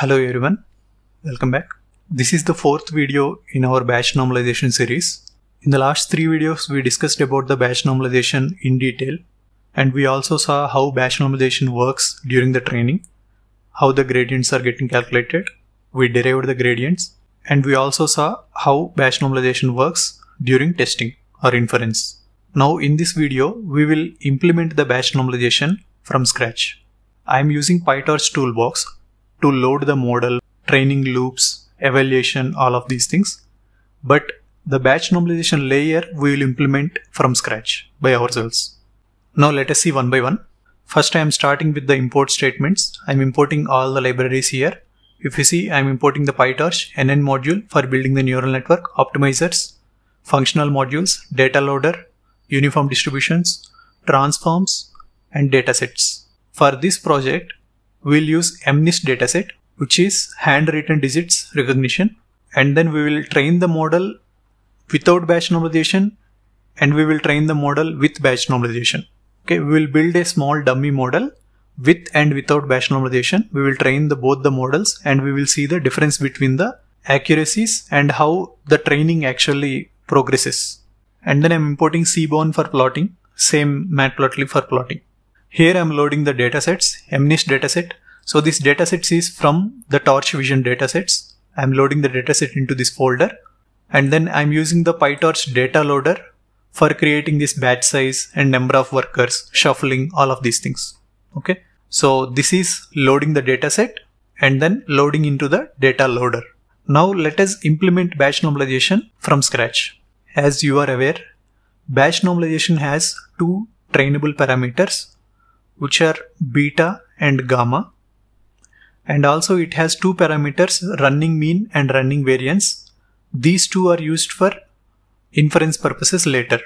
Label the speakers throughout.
Speaker 1: Hello everyone, welcome back. This is the fourth video in our batch normalization series. In the last three videos, we discussed about the batch normalization in detail and we also saw how batch normalization works during the training, how the gradients are getting calculated, we derived the gradients, and we also saw how batch normalization works during testing or inference. Now in this video, we will implement the batch normalization from scratch. I am using PyTorch toolbox to load the model, training loops, evaluation, all of these things. But the batch normalization layer we will implement from scratch by ourselves. Now let us see one by one. First I am starting with the import statements. I am importing all the libraries here. If you see I am importing the PyTorch NN module for building the neural network, optimizers, functional modules, data loader, uniform distributions, transforms and datasets. For this project we'll use MNIST dataset which is handwritten digits recognition and then we will train the model without batch normalization and we will train the model with batch normalization. Okay, we will build a small dummy model with and without batch normalization. We will train the both the models and we will see the difference between the accuracies and how the training actually progresses. And then I'm importing Seaborn for plotting, same matplotlib for plotting. Here I'm loading the datasets, MNIST dataset. So this dataset is from the Torch Vision datasets. I'm loading the dataset into this folder and then I'm using the PyTorch data loader for creating this batch size and number of workers, shuffling, all of these things. Okay. So this is loading the dataset and then loading into the data loader. Now let us implement batch normalization from scratch. As you are aware, batch normalization has two trainable parameters which are beta and gamma and also it has two parameters running mean and running variance. These two are used for inference purposes later.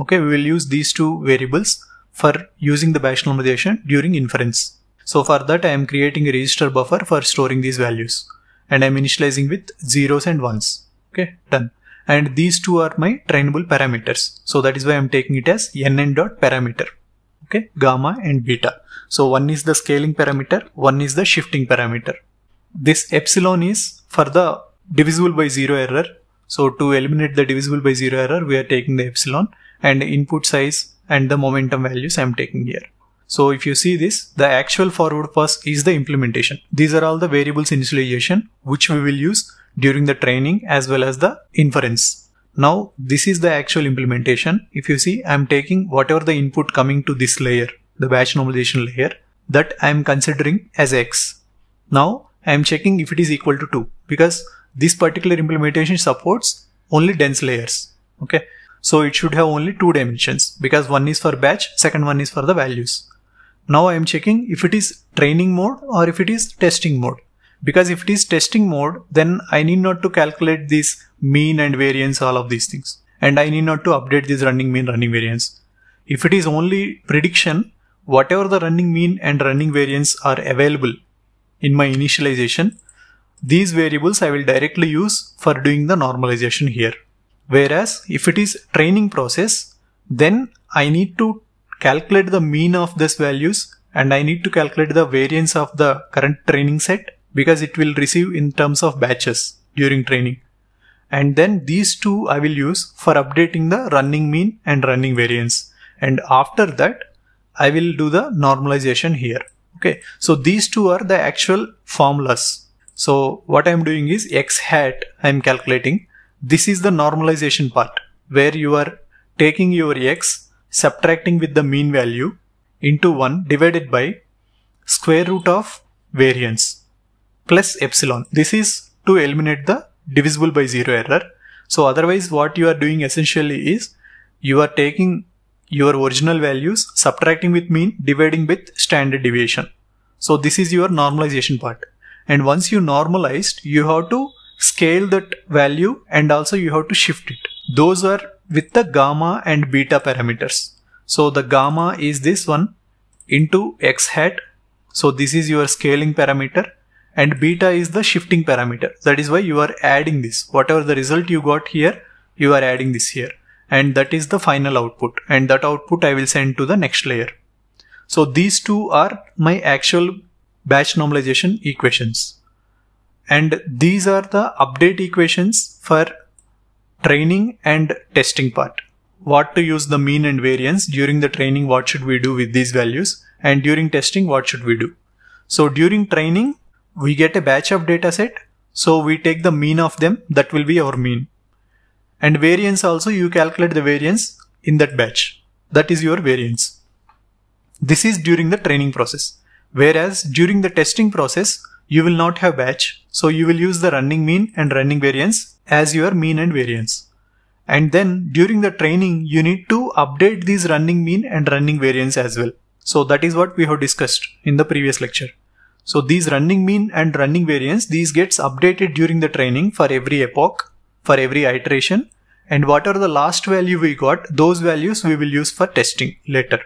Speaker 1: Okay, we will use these two variables for using the batch normalization during inference. So for that I am creating a register buffer for storing these values and I am initializing with zeros and ones. Okay, done. And these two are my trainable parameters. So that is why I am taking it as nn dot parameter. Okay, gamma and beta. So one is the scaling parameter, one is the shifting parameter. This epsilon is for the divisible by zero error so to eliminate the divisible by zero error, we are taking the epsilon and input size and the momentum values I am taking here. So if you see this, the actual forward pass is the implementation. These are all the variables initialization which we will use during the training as well as the inference. Now this is the actual implementation. If you see, I am taking whatever the input coming to this layer, the batch normalization layer that I am considering as X. Now I am checking if it is equal to 2 because this particular implementation supports only dense layers. Okay. So it should have only two dimensions because one is for batch, second one is for the values. Now I am checking if it is training mode or if it is testing mode. Because if it is testing mode, then I need not to calculate this mean and variance, all of these things. And I need not to update this running mean, running variance. If it is only prediction, whatever the running mean and running variance are available in my initialization, these variables I will directly use for doing the normalization here. Whereas if it is training process, then I need to calculate the mean of these values and I need to calculate the variance of the current training set because it will receive in terms of batches during training. And then these two I will use for updating the running mean and running variance. And after that, I will do the normalization here. Okay. So these two are the actual formulas so what I'm doing is x hat I'm calculating. This is the normalization part where you are taking your x, subtracting with the mean value into 1 divided by square root of variance plus epsilon. This is to eliminate the divisible by 0 error. So otherwise what you are doing essentially is you are taking your original values, subtracting with mean, dividing with standard deviation. So this is your normalization part and once you normalized you have to scale that value and also you have to shift it those are with the gamma and beta parameters so the gamma is this one into x hat so this is your scaling parameter and beta is the shifting parameter. That is why you are adding this. Whatever the result you got here you are adding this here. And that is the final output. And that output I will send to the next layer. So these two are my actual batch normalization equations. and these are the update equations for training and testing part. What to use the mean and variance. During the training, what should we do with these values? And during testing, what should we do? So during training, we get a batch of data set. So we take the mean of them, that will be our mean. And variance also, you calculate the variance in that batch. That is your variance. This is during the training process. Whereas during the testing process, you will not have batch. So you will use the running mean and running variance as your mean and variance. And then during the training, you need to update these running mean and running variance as well. So that is what we have discussed in the previous lecture. So these running mean and running variance, these gets updated during the training for every epoch, for every iteration. And what are the last value we got, those values we will use for testing later.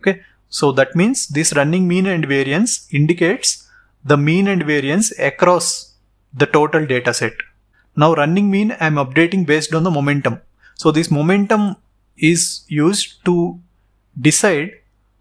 Speaker 1: Okay. So that means this running mean and variance indicates the mean and variance across the total data set. Now running mean I am updating based on the momentum. So this momentum is used to decide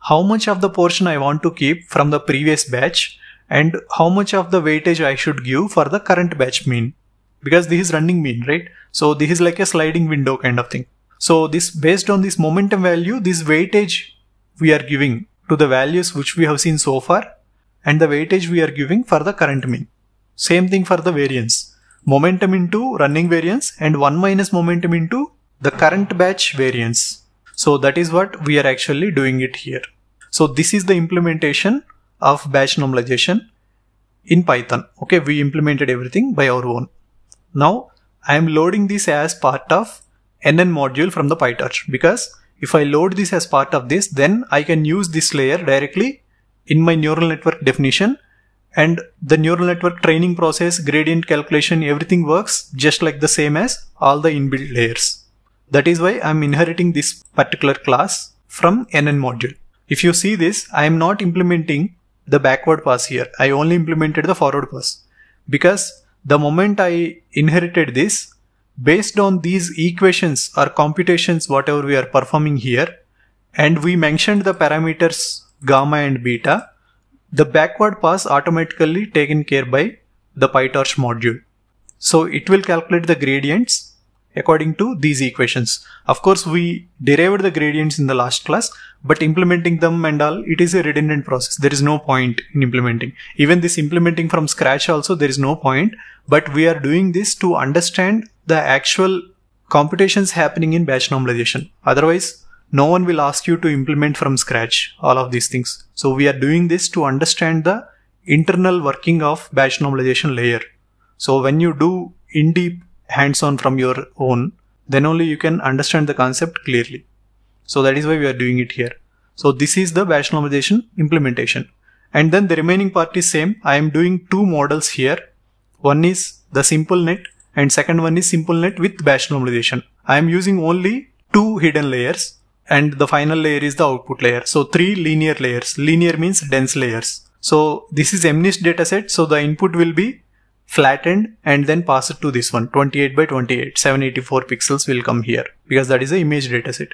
Speaker 1: how much of the portion I want to keep from the previous batch and how much of the weightage I should give for the current batch mean because this is running mean, right? So this is like a sliding window kind of thing. So this based on this momentum value, this weightage we are giving to the values which we have seen so far and the weightage we are giving for the current mean. Same thing for the variance. Momentum into running variance and 1 minus momentum into the current batch variance. So that is what we are actually doing it here. So this is the implementation of batch normalization in Python. Okay, we implemented everything by our own. Now I am loading this as part of NN module from the PyTorch because if I load this as part of this, then I can use this layer directly in my neural network definition and the neural network training process, gradient calculation, everything works just like the same as all the inbuilt layers. That is why I'm inheriting this particular class from NN module. If you see this, I am not implementing the backward pass here. I only implemented the forward pass because the moment I inherited this, based on these equations or computations, whatever we are performing here, and we mentioned the parameters gamma and beta, the backward pass automatically taken care by the PyTorch module. So it will calculate the gradients according to these equations. Of course, we derived the gradients in the last class, but implementing them and all, it is a redundant process. There is no point in implementing. Even this implementing from scratch also, there is no point, but we are doing this to understand the actual computations happening in batch normalization. Otherwise, no one will ask you to implement from scratch all of these things. So we are doing this to understand the internal working of batch normalization layer. So when you do in deep hands-on from your own, then only you can understand the concept clearly. So that is why we are doing it here. So this is the batch normalization implementation. And then the remaining part is same. I am doing two models here. One is the simple net and second one is simple net with batch normalization. I am using only two hidden layers and the final layer is the output layer. So three linear layers. Linear means dense layers. So this is MNIST dataset. So the input will be flattened and then pass it to this one. 28 by 28 784 pixels will come here because that is the image dataset.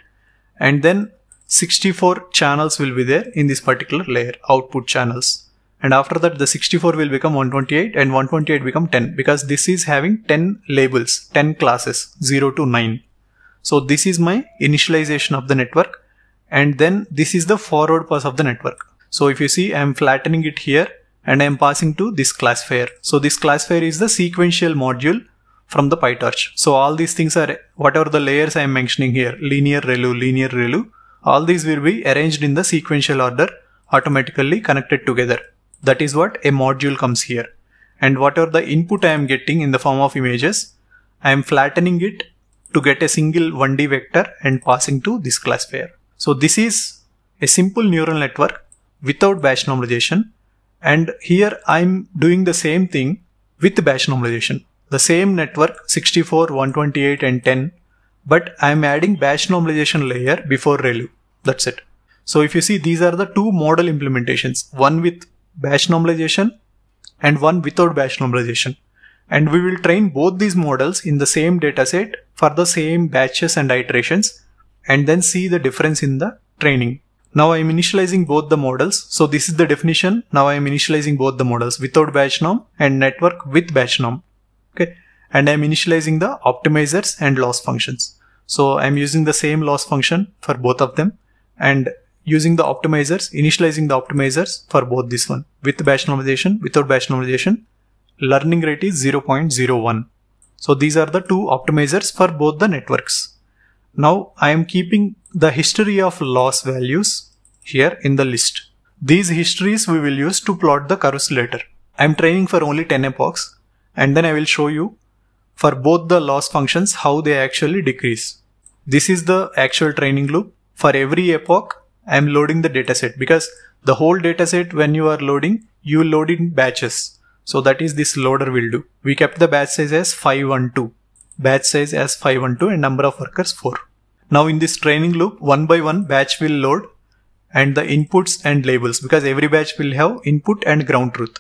Speaker 1: And then 64 channels will be there in this particular layer output channels. And after that the 64 will become 128 and 128 become 10 because this is having 10 labels 10 classes 0 to 9 so this is my initialization of the network. And then this is the forward pass of the network. So if you see i am flattening it here and i am passing to this classifier so this classifier is the sequential module from the pytorch so all these things are whatever the layers i am mentioning here linear relu linear relu all these will be arranged in the sequential order automatically connected together that is what a module comes here. And whatever the input I am getting in the form of images, I am flattening it to get a single 1D vector and passing to this classifier. So this is a simple neural network without batch normalization. And here I'm doing the same thing with batch normalization. The same network 64, 128 and 10, but I'm adding batch normalization layer before ReLU. That's it. So if you see, these are the two model implementations, one with batch normalization and one without batch normalization. And we will train both these models in the same dataset for the same batches and iterations and then see the difference in the training. Now I am initializing both the models. So this is the definition. Now I am initializing both the models without batch norm and network with batch norm. Okay. And I am initializing the optimizers and loss functions. So I'm using the same loss function for both of them and using the optimizers, initializing the optimizers for both this one with batch normalization, without batch normalization. Learning rate is 0.01. So these are the two optimizers for both the networks. Now I am keeping the history of loss values here in the list. These histories we will use to plot the curves later. I am training for only 10 epochs and then I will show you for both the loss functions how they actually decrease. This is the actual training loop. For every epoch, I am loading the dataset because the whole dataset when you are loading, you load in batches. So that is this loader will do. We kept the batch size as 512 batch size as 512 and number of workers 4. Now in this training loop, one by one batch will load and the inputs and labels because every batch will have input and ground truth.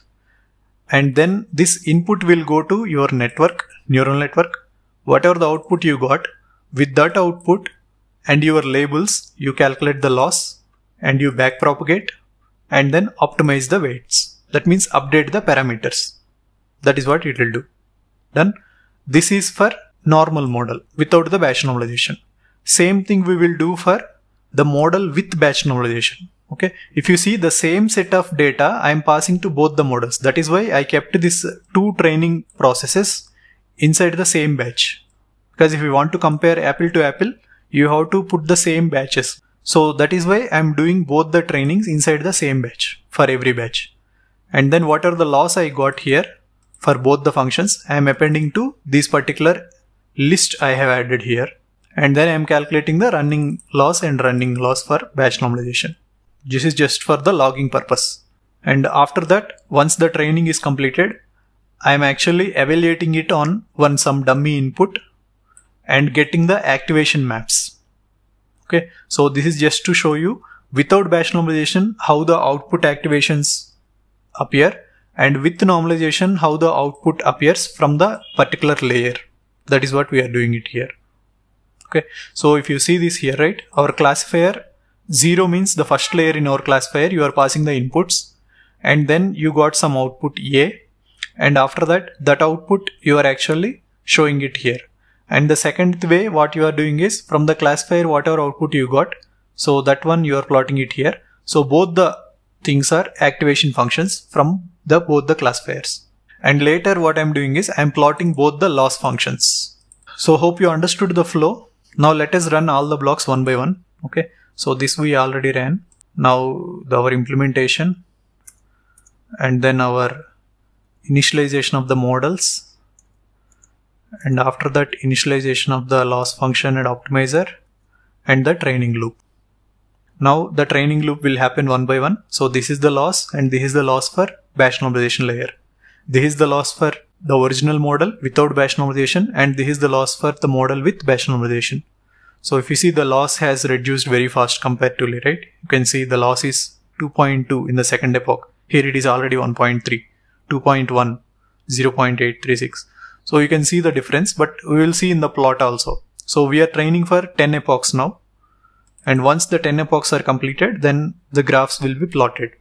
Speaker 1: And then this input will go to your network, neural network, whatever the output you got, with that output and your labels, you calculate the loss and you backpropagate and then optimize the weights. That means update the parameters. That is what it will do. Done. This is for normal model without the batch normalization. Same thing we will do for the model with batch normalization. Okay. If you see the same set of data, I am passing to both the models. That is why I kept this two training processes inside the same batch. Because if you want to compare apple to apple, you have to put the same batches. So that is why I'm doing both the trainings inside the same batch for every batch. And then what are the loss I got here for both the functions, I am appending to this particular list I have added here and then I am calculating the running loss and running loss for batch normalization. This is just for the logging purpose. And after that, once the training is completed, I am actually evaluating it on one some dummy input and getting the activation maps. Okay, so this is just to show you without batch normalization how the output activations appear and with normalization how the output appears from the particular layer. That is what we are doing it here. Okay, so if you see this here, right, our classifier 0 means the first layer in our classifier, you are passing the inputs and then you got some output A and after that, that output you are actually showing it here. And the second way what you are doing is from the classifier whatever output you got, so that one you are plotting it here. So both the things are activation functions from the both the classifiers. And later what I'm doing is I'm plotting both the loss functions. So hope you understood the flow. Now let us run all the blocks one by one. Okay. So this we already ran. Now our implementation and then our initialization of the models and after that initialization of the loss function and optimizer and the training loop. Now the training loop will happen one by one. So this is the loss and this is the loss for batch normalization layer. This is the loss for the original model without batch normalization and this is the loss for the model with batch normalization. So if you see the loss has reduced very fast comparatively, right? You can see the loss is 2.2 in the second epoch. Here it is already 1.3, 2.1, 0.836. So you can see the difference, but we will see in the plot also. So we are training for 10 epochs now. And once the 10 epochs are completed, then the graphs will be plotted.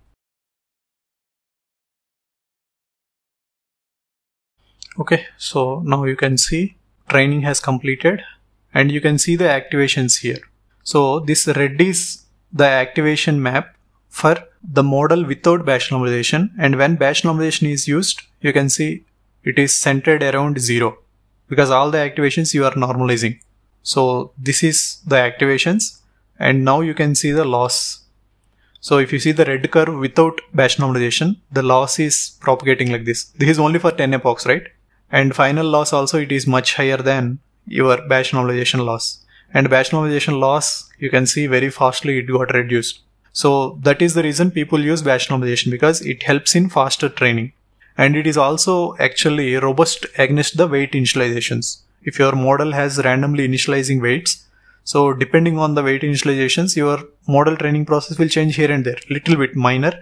Speaker 1: Okay, so now you can see training has completed and you can see the activations here. So this red is the activation map for the model without batch normalization and when batch normalization is used, you can see it is centered around zero because all the activations you are normalizing. So this is the activations and now you can see the loss. So if you see the red curve without batch normalization, the loss is propagating like this. This is only for 10 epochs, right? And final loss also it is much higher than your batch normalization loss. And batch normalization loss, you can see very fastly it got reduced. So that is the reason people use batch normalization because it helps in faster training. And it is also actually robust against the weight initializations. If your model has randomly initializing weights, so depending on the weight initializations, your model training process will change here and there, little bit minor.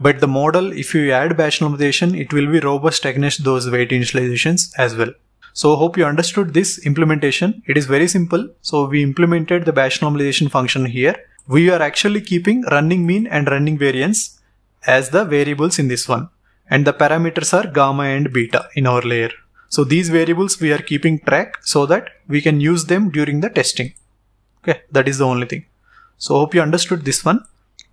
Speaker 1: But the model, if you add batch normalization, it will be robust against those weight initializations as well. So hope you understood this implementation. It is very simple. So we implemented the batch normalization function here we are actually keeping running mean and running variance as the variables in this one. And the parameters are gamma and beta in our layer. So these variables we are keeping track so that we can use them during the testing. Okay, that is the only thing. So hope you understood this one.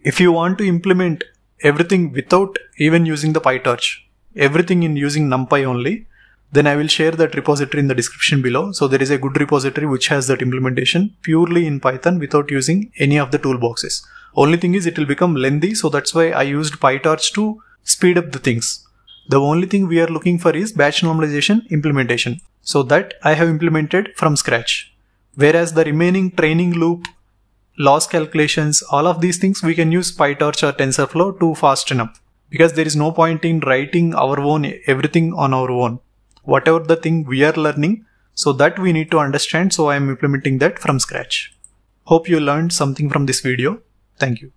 Speaker 1: If you want to implement everything without even using the PyTorch, everything in using NumPy only, then I will share that repository in the description below. So there is a good repository which has that implementation purely in Python without using any of the toolboxes. Only thing is it will become lengthy. So that's why I used PyTorch to speed up the things. The only thing we are looking for is batch normalization implementation. So that I have implemented from scratch. Whereas the remaining training loop, loss calculations, all of these things we can use PyTorch or TensorFlow to fasten up. Because there is no point in writing our own everything on our own. Whatever the thing we are learning so that we need to understand so i am implementing that from scratch. Hope you learned something from this video. Thank you